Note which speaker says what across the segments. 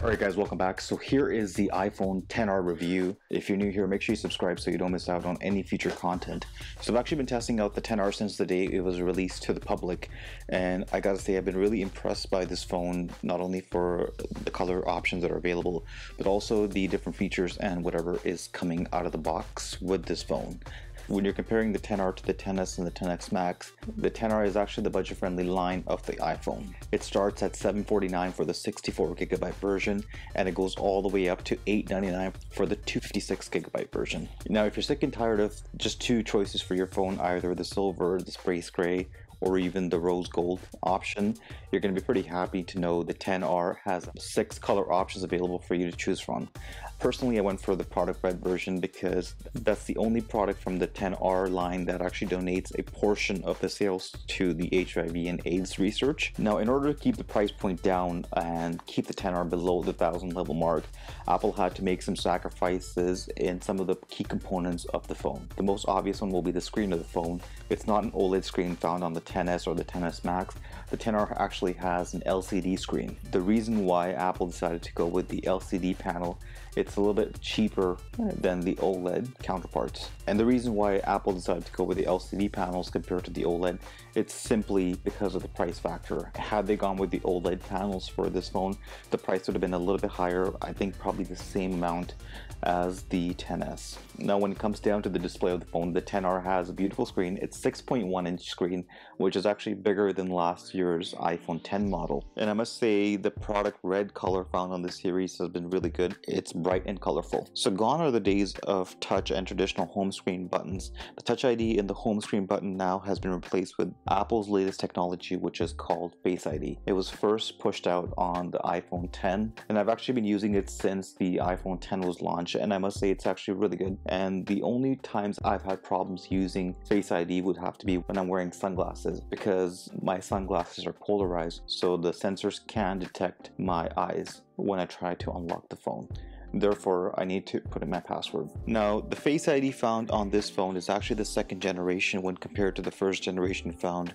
Speaker 1: Alright guys, welcome back. So here is the iPhone 10R review. If you're new here, make sure you subscribe so you don't miss out on any future content. So I've actually been testing out the 10R since the day it was released to the public and I gotta say I've been really impressed by this phone, not only for the color options that are available, but also the different features and whatever is coming out of the box with this phone. When you're comparing the 10R to the 10s and the 10s Max, the 10R is actually the budget-friendly line of the iPhone. It starts at 749 for the 64GB version, and it goes all the way up to 899 for the 256GB version. Now, if you're sick and tired of just two choices for your phone, either the silver, or the space gray, or even the rose gold option, you're going to be pretty happy to know the 10R has six color options available for you to choose from. Personally, I went for the product red version because that's the only product from the 10R line that actually donates a portion of the sales to the HIV and AIDS research. Now, in order to keep the price point down and keep the 10R below the thousand level mark, Apple had to make some sacrifices in some of the key components of the phone. The most obvious one will be the screen of the phone. It's not an OLED screen found on the 10s or the 10s Max, the 10R actually has an LCD screen. The reason why Apple decided to go with the LCD panel, it's a little bit cheaper than the OLED counterparts. And the reason why Apple decided to go with the LCD panels compared to the OLED, it's simply because of the price factor. Had they gone with the OLED panels for this phone, the price would have been a little bit higher, I think probably the same amount as the 10s. Now when it comes down to the display of the phone, the 10R has a beautiful screen. It's 6.1 inch screen, which is actually bigger than last year's iPhone 10 model. And I must say the product red color found on this series has been really good. It's bright and colorful. So gone are the days of touch and traditional home screen buttons. The Touch ID in the home screen button now has been replaced with Apple's latest technology, which is called Face ID. It was first pushed out on the iPhone 10, and I've actually been using it since the iPhone 10 was launched, and I must say it's actually really good. And the only times I've had problems using Face ID would have to be when I'm wearing sunglasses because my sunglasses are polarized, so the sensors can detect my eyes when I try to unlock the phone. Therefore, I need to put in my password. Now, the Face ID found on this phone is actually the second generation when compared to the first generation found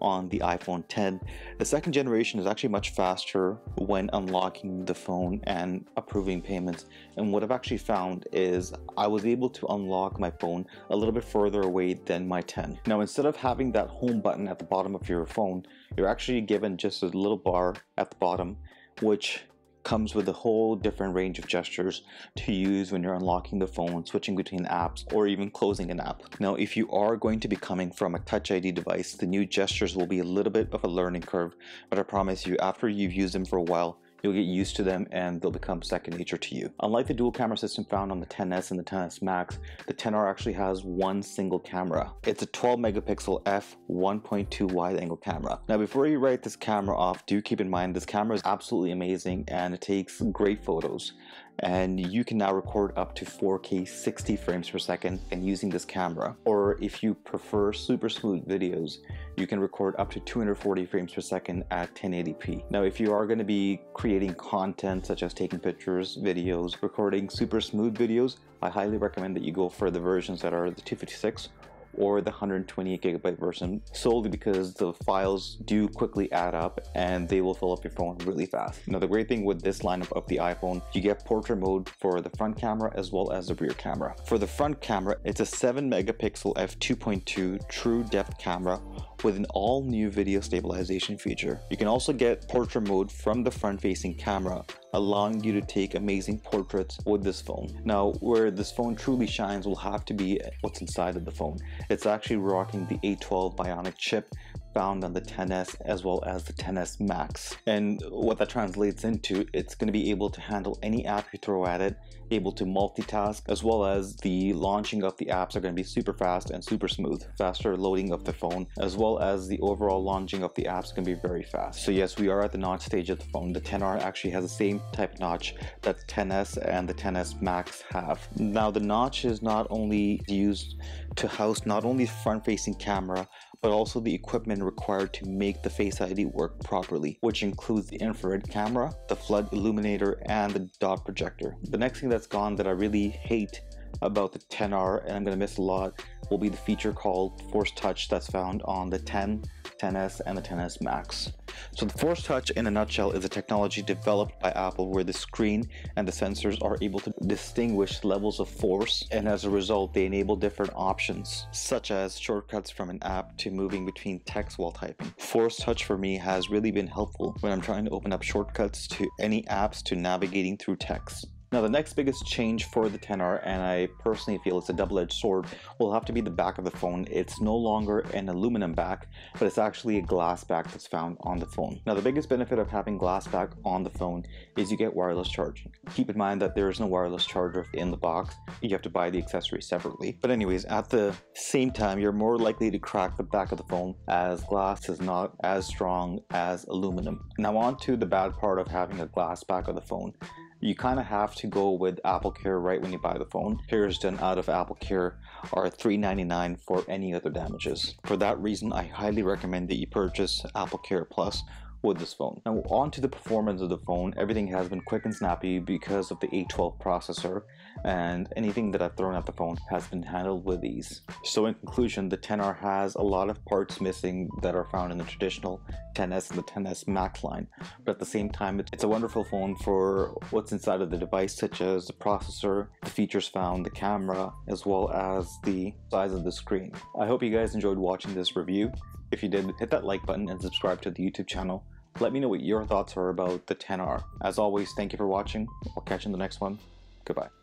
Speaker 1: on the iPhone 10. The second generation is actually much faster when unlocking the phone and approving payments. And what I've actually found is I was able to unlock my phone a little bit further away than my 10. Now, instead of having that home button at the bottom of your phone, you're actually given just a little bar at the bottom, which comes with a whole different range of gestures to use when you're unlocking the phone, switching between apps, or even closing an app. Now, if you are going to be coming from a Touch ID device, the new gestures will be a little bit of a learning curve, but I promise you, after you've used them for a while, You'll get used to them and they'll become second nature to you. Unlike the dual camera system found on the 10s and the 10s Max, the 10R actually has one single camera. It's a 12 megapixel f 1.2 wide angle camera. Now before you write this camera off, do keep in mind this camera is absolutely amazing and it takes great photos and you can now record up to 4K 60 frames per second and using this camera. Or if you prefer super smooth videos, you can record up to 240 frames per second at 1080p. Now, if you are going to be creating content such as taking pictures, videos, recording super smooth videos, I highly recommend that you go for the versions that are the 256 or the 128 gigabyte version solely because the files do quickly add up and they will fill up your phone really fast. Now the great thing with this lineup of the iPhone, you get portrait mode for the front camera as well as the rear camera. For the front camera, it's a 7 megapixel f2.2 true depth camera with an all new video stabilization feature. You can also get portrait mode from the front facing camera allowing you to take amazing portraits with this phone. Now, where this phone truly shines will have to be what's inside of the phone. It's actually rocking the A12 Bionic chip found on the 10s as well as the 10s Max. And what that translates into, it's going to be able to handle any app you throw at it, able to multitask, as well as the launching of the apps are going to be super fast and super smooth. Faster loading of the phone, as well as the overall launching of the apps can be very fast. So yes, we are at the notch stage of the phone. The 10R actually has the same type notch that the 10s and the 10s Max have. Now the notch is not only used to house not only front-facing camera, but also the equipment required to make the Face ID work properly, which includes the infrared camera, the flood illuminator, and the dot projector. The next thing that's gone that I really hate about the 10R, and I'm going to miss a lot, will be the feature called Force Touch that's found on the 10, 10s, and the 10s Max. So the Force Touch in a nutshell is a technology developed by Apple where the screen and the sensors are able to distinguish levels of force and as a result they enable different options such as shortcuts from an app to moving between text while typing. Force Touch for me has really been helpful when I'm trying to open up shortcuts to any apps to navigating through text. Now the next biggest change for the 10R, and I personally feel it's a double-edged sword, will have to be the back of the phone. It's no longer an aluminum back, but it's actually a glass back that's found on the phone. Now the biggest benefit of having glass back on the phone is you get wireless charging. Keep in mind that there is no wireless charger in the box. You have to buy the accessory separately. But anyways, at the same time, you're more likely to crack the back of the phone as glass is not as strong as aluminum. Now on to the bad part of having a glass back of the phone you kind of have to go with Apple Care right when you buy the phone. Repairs done out of Apple Care are $3.99 for any other damages. For that reason, I highly recommend that you purchase Apple Care Plus with this phone. Now on to the performance of the phone, everything has been quick and snappy because of the A12 processor and anything that I've thrown at the phone has been handled with ease. So in conclusion, the 10R has a lot of parts missing that are found in the traditional 10S and the 10S Max line, but at the same time it's a wonderful phone for what's inside of the device such as the processor, the features found, the camera, as well as the size of the screen. I hope you guys enjoyed watching this review. If you did, hit that like button and subscribe to the YouTube channel. Let me know what your thoughts are about the 10R. As always, thank you for watching. I'll catch you in the next one. Goodbye.